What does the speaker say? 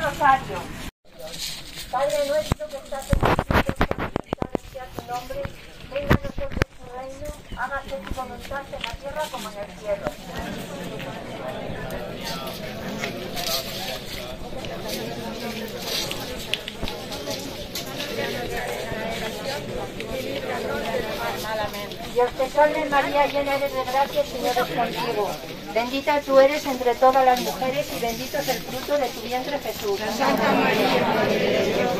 Rosario. Padre nuestro. Voluntad en la tierra como en el cielo. Dios te salve María, llena eres de gracia, el Señor es contigo. Bendita tú eres entre todas las mujeres y bendito es el fruto de tu vientre Jesús. Santa María, Dios